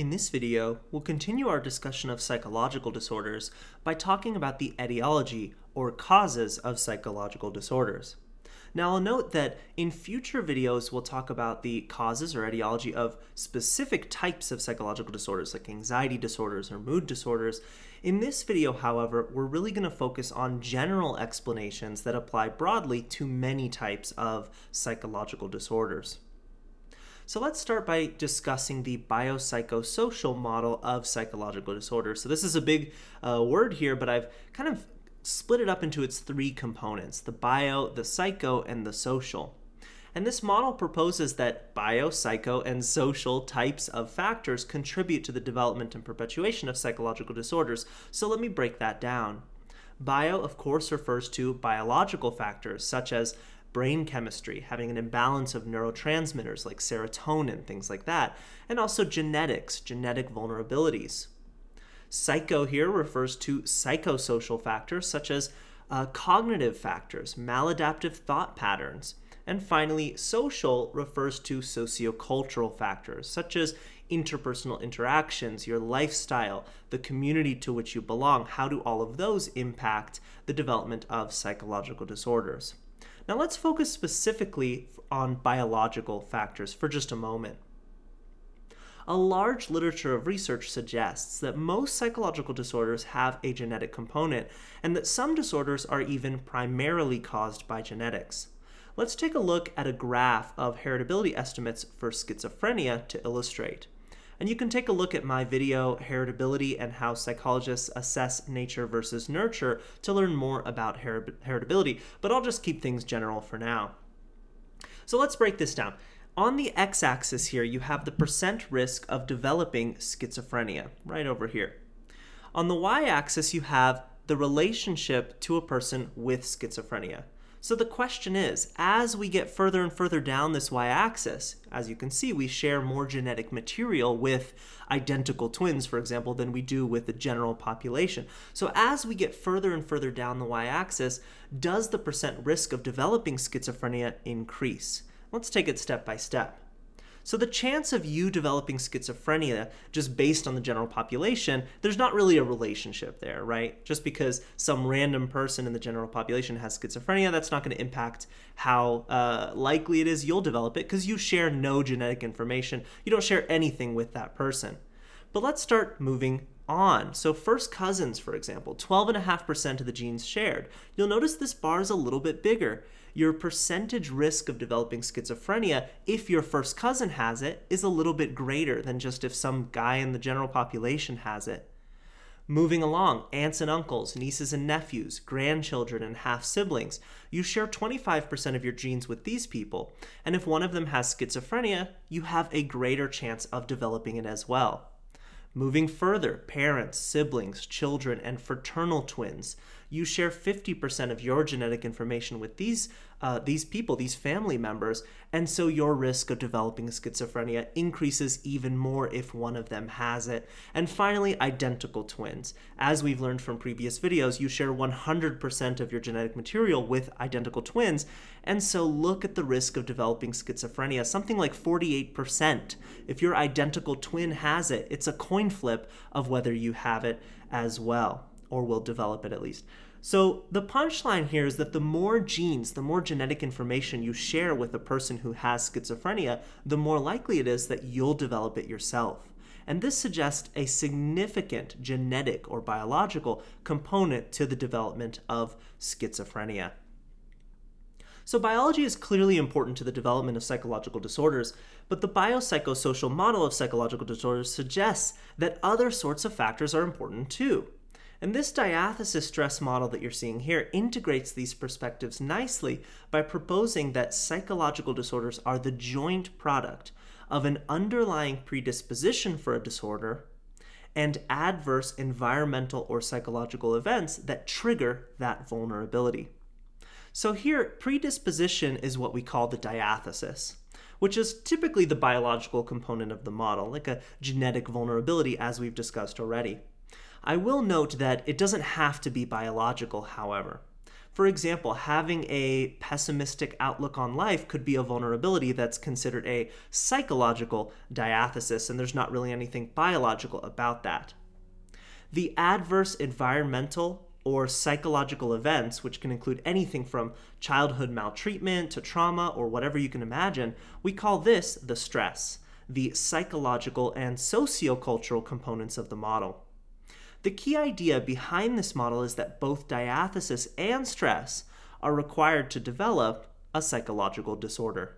In this video, we'll continue our discussion of psychological disorders by talking about the etiology or causes of psychological disorders. Now I'll note that in future videos we'll talk about the causes or etiology of specific types of psychological disorders like anxiety disorders or mood disorders. In this video, however, we're really going to focus on general explanations that apply broadly to many types of psychological disorders. So let's start by discussing the biopsychosocial model of psychological disorders. So this is a big uh, word here, but I've kind of split it up into its three components, the bio, the psycho, and the social. And this model proposes that bio, psycho, and social types of factors contribute to the development and perpetuation of psychological disorders. So let me break that down. Bio, of course, refers to biological factors such as brain chemistry, having an imbalance of neurotransmitters like serotonin, things like that, and also genetics, genetic vulnerabilities. Psycho here refers to psychosocial factors such as uh, cognitive factors, maladaptive thought patterns. And finally, social refers to sociocultural factors such as interpersonal interactions, your lifestyle, the community to which you belong. How do all of those impact the development of psychological disorders? Now let's focus specifically on biological factors for just a moment. A large literature of research suggests that most psychological disorders have a genetic component, and that some disorders are even primarily caused by genetics. Let's take a look at a graph of heritability estimates for schizophrenia to illustrate. And you can take a look at my video, Heritability and How Psychologists Assess Nature versus Nurture, to learn more about heritability, but I'll just keep things general for now. So let's break this down. On the x-axis here, you have the percent risk of developing schizophrenia, right over here. On the y-axis, you have the relationship to a person with schizophrenia. So the question is, as we get further and further down this y-axis, as you can see, we share more genetic material with identical twins, for example, than we do with the general population. So as we get further and further down the y-axis, does the percent risk of developing schizophrenia increase? Let's take it step by step. So the chance of you developing schizophrenia just based on the general population, there's not really a relationship there, right? Just because some random person in the general population has schizophrenia, that's not going to impact how uh, likely it is you'll develop it because you share no genetic information. You don't share anything with that person. But let's start moving on. So first cousins, for example, 12.5% of the genes shared. You'll notice this bar is a little bit bigger your percentage risk of developing schizophrenia, if your first cousin has it, is a little bit greater than just if some guy in the general population has it. Moving along, aunts and uncles, nieces and nephews, grandchildren, and half siblings. You share 25% of your genes with these people, and if one of them has schizophrenia, you have a greater chance of developing it as well. Moving further, parents, siblings, children, and fraternal twins. You share 50% of your genetic information with these, uh, these people, these family members, and so your risk of developing schizophrenia increases even more if one of them has it. And finally, identical twins. As we've learned from previous videos, you share 100% of your genetic material with identical twins, and so look at the risk of developing schizophrenia, something like 48%. If your identical twin has it, it's a coin flip of whether you have it as well, or will develop it at least. So the punchline here is that the more genes, the more genetic information you share with a person who has schizophrenia, the more likely it is that you'll develop it yourself. And this suggests a significant genetic or biological component to the development of schizophrenia. So biology is clearly important to the development of psychological disorders, but the biopsychosocial model of psychological disorders suggests that other sorts of factors are important too. And this diathesis stress model that you're seeing here integrates these perspectives nicely by proposing that psychological disorders are the joint product of an underlying predisposition for a disorder and adverse environmental or psychological events that trigger that vulnerability. So here, predisposition is what we call the diathesis, which is typically the biological component of the model, like a genetic vulnerability as we've discussed already. I will note that it doesn't have to be biological, however. For example, having a pessimistic outlook on life could be a vulnerability that's considered a psychological diathesis, and there's not really anything biological about that. The adverse environmental or psychological events, which can include anything from childhood maltreatment to trauma or whatever you can imagine, we call this the stress, the psychological and sociocultural components of the model. The key idea behind this model is that both diathesis and stress are required to develop a psychological disorder.